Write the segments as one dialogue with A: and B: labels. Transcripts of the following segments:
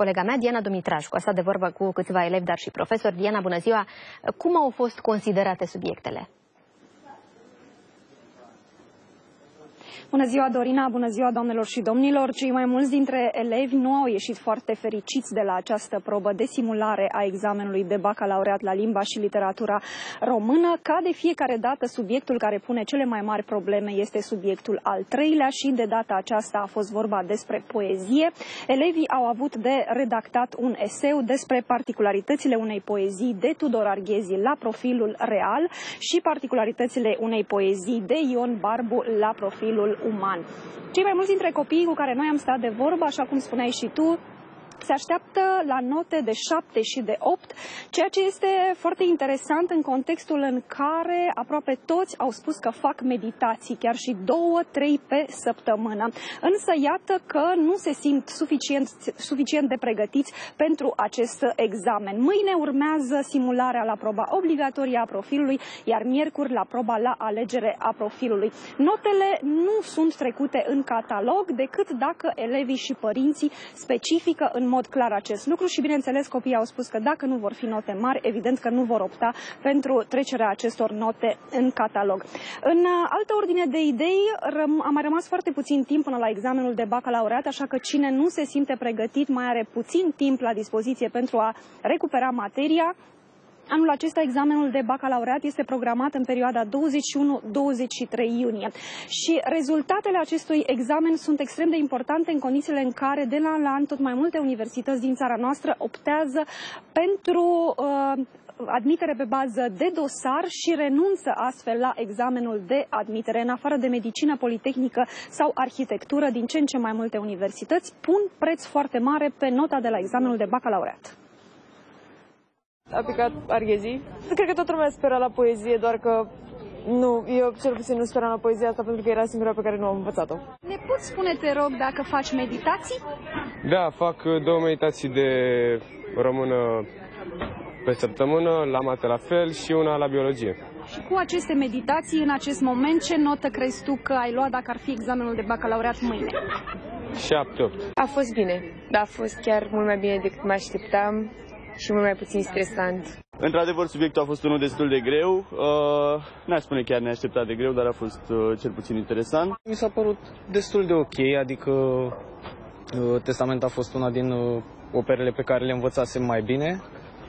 A: colega mea, Diana Dumitrașcu. A stat de vorbă cu câțiva elevi, dar și profesori. Diana, bună ziua! Cum au fost considerate subiectele?
B: Bună ziua, Dorina, bună ziua, doamnelor și domnilor. Cei mai mulți dintre elevi nu au ieșit foarte fericiți de la această probă de simulare a examenului de bacalaureat la limba și literatura română. Ca de fiecare dată, subiectul care pune cele mai mari probleme este subiectul al treilea și de data aceasta a fost vorba despre poezie. Elevii au avut de redactat un eseu despre particularitățile unei poezii de Tudor Arghezi la profilul real și particularitățile unei poezii de Ion Barbu la profilul uman. Cei mai mulți dintre copiii cu care noi am stat de vorbă, așa cum spuneai și tu, se așteaptă la note de 7 și de 8, ceea ce este foarte interesant în contextul în care aproape toți au spus că fac meditații, chiar și două, trei pe săptămână. Însă iată că nu se simt suficient, suficient de pregătiți pentru acest examen. Mâine urmează simularea la proba obligatorie a profilului, iar miercuri la proba la alegere a profilului. Notele nu sunt trecute în catalog decât dacă elevii și părinții specifică în mod clar acest lucru și, bineînțeles, copiii au spus că dacă nu vor fi note mari, evident că nu vor opta pentru trecerea acestor note în catalog. În uh, altă ordine de idei, a mai rămas foarte puțin timp până la examenul de bacalaureat, așa că cine nu se simte pregătit mai are puțin timp la dispoziție pentru a recupera materia, Anul acesta examenul de bacalaureat este programat în perioada 21-23 iunie și rezultatele acestui examen sunt extrem de importante în condițiile în care de la an la an tot mai multe universități din țara noastră optează pentru uh, admitere pe bază de dosar și renunță astfel la examenul de admitere. În afară de medicină, politehnică sau arhitectură, din ce în ce mai multe universități pun preț foarte mare pe nota de la examenul de bacalaureat
C: a picat arghezii. Cred că toată lumea spera la poezie, doar că nu, eu cel puțin nu speram la poezia asta pentru că era singura pe care nu am învățat-o.
B: Ne poți spune, te rog, dacă faci meditații?
D: Da, fac uh, două meditații de română pe săptămână, la mate la fel și una la biologie.
B: Și cu aceste meditații, în acest moment, ce notă crezi tu că ai luat dacă ar fi examenul de bacalaureat mâine?
D: 7-8.
E: A fost bine, da, a fost chiar mult mai bine decât mă așteptam și mult mai puțin stresant.
F: Într-adevăr, subiectul a fost unul destul de greu. Uh, n-aș spune chiar neașteptat de greu, dar a fost uh, cel puțin interesant.
G: Mi s-a părut destul de ok, adică uh, Testament a fost una din uh, operele pe care le învățasem mai bine.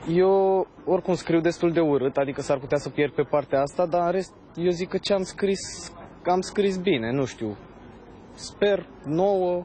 G: Eu oricum scriu destul de urât, adică s-ar putea să pierd pe partea asta, dar în rest eu zic că ce am scris, am scris bine, nu știu. Sper nouă,